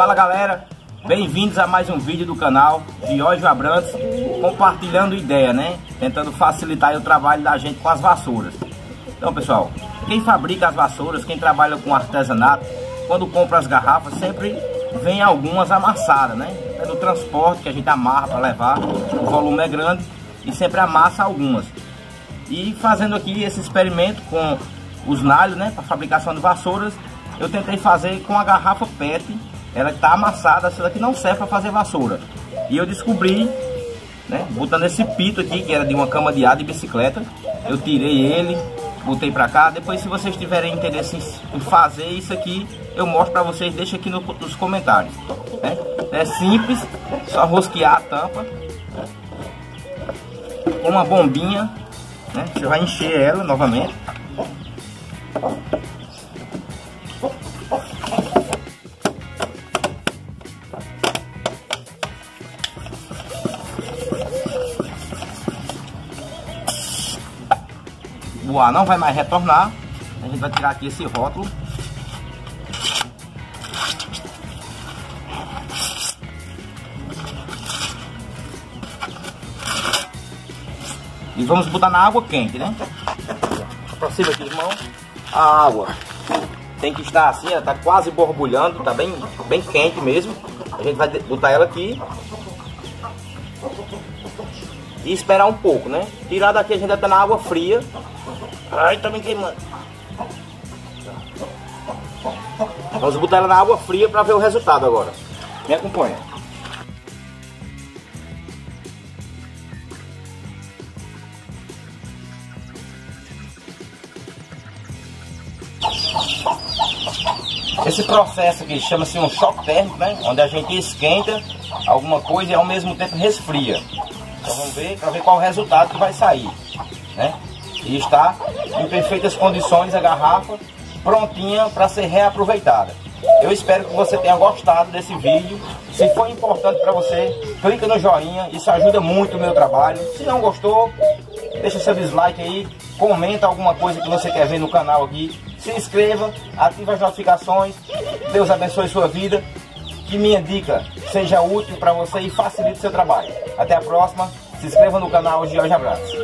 Fala galera, bem-vindos a mais um vídeo do canal Jorge Abrantes Compartilhando ideia, né? Tentando facilitar o trabalho da gente com as vassouras Então pessoal, quem fabrica as vassouras, quem trabalha com artesanato Quando compra as garrafas sempre vem algumas amassadas, né? É no transporte que a gente amarra para levar, o volume é grande e sempre amassa algumas E fazendo aqui esse experimento com os nalhos, né? Para fabricação de vassouras eu tentei fazer com a garrafa PET ela está amassada, essa daqui não serve para fazer vassoura. E eu descobri, né, botando esse pito aqui, que era de uma cama de ar de bicicleta, eu tirei ele, botei para cá. Depois, se vocês tiverem interesse em fazer isso aqui, eu mostro para vocês, deixa aqui no, nos comentários. Né? É simples, só rosquear a tampa com uma bombinha, né? Você vai encher ela novamente. O ar não vai mais retornar. A gente vai tirar aqui esse rótulo. E vamos botar na água quente, né? Aproxima aqui, irmão. A água tem que estar assim, ela tá quase borbulhando, tá bem, bem quente mesmo. A gente vai botar ela aqui e esperar um pouco, né? Tirar daqui a gente vai estar na água fria Ai, tá me queimando. Vamos botar ela na água fria para ver o resultado agora. Me acompanha. Esse processo aqui chama-se um choque térmico, né? Onde a gente esquenta alguma coisa e ao mesmo tempo resfria. Então vamos ver para ver qual o resultado que vai sair, né? E está em perfeitas condições a garrafa, prontinha para ser reaproveitada. Eu espero que você tenha gostado desse vídeo. Se foi importante para você, clica no joinha, isso ajuda muito o meu trabalho. Se não gostou, deixa seu dislike aí, comenta alguma coisa que você quer ver no canal aqui. Se inscreva, ative as notificações. Deus abençoe sua vida. Que minha dica seja útil para você e facilite seu trabalho. Até a próxima. Se inscreva no canal de hoje. Abraço.